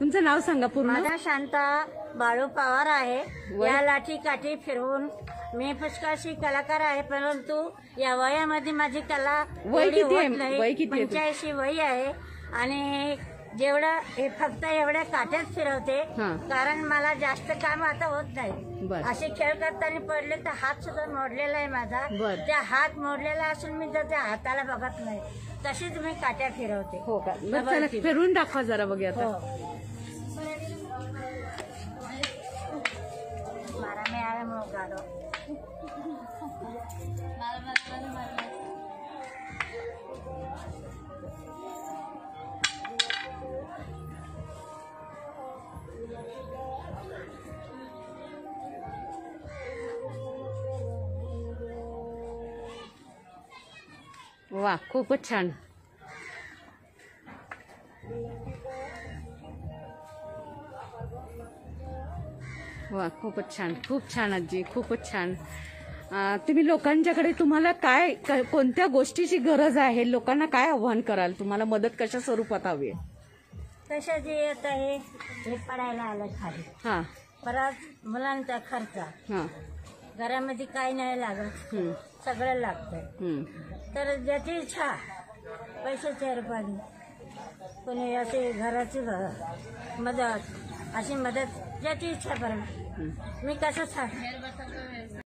तुमचं नाव सांगा पूर्ण माझा शांता बाळू पवार आहे? या लाठी काठी फिरवून मी पुष्कळशी कलाकार आहे परंतु या वयामध्ये माझी कला वय एवढी किती आहे? होत नाही. वय किती आहे तुझं? पंच्याऐंशी वय आहे आणि जेवढं हे फक्त एवढ्या काठ्यात फिरवते हा. कारण मला जास्त काम आता होत नाही बर. असे खेळ करताना पडले तर हात सुद्धा मोडलेला आहे माझा बर. त्या हात मोडलेला असून मी तर त्या हाताला बघत नाही तशीच मी काट्या फिरवते हो का बरं, चला दाखवा जरा बघूया हो आता मारा आया मोगाडो वा खूपच छान वा खूपच छान खूप छान आजी खूपच छान. तुम्ही लोकांच्याकडे तुम्हाला काय कोणत्या गोष्टीची गरज आहे? लोकांना काय आव्हान कराल? तुम्हाला मदत कशा स्वरूपात हवी आहे? तसं जे येत आहे हे पडायला आलं खाली. हा. परत मुलांचा खर्च. हा. घरामध्ये काही नाही लागत. सगळं हम्म. तर ज्याची इच्छा पैशाच्या रूपाने. कोणी असे घराची मदत अशी मदत ज्याची इच्छा करेल मी कसं सांग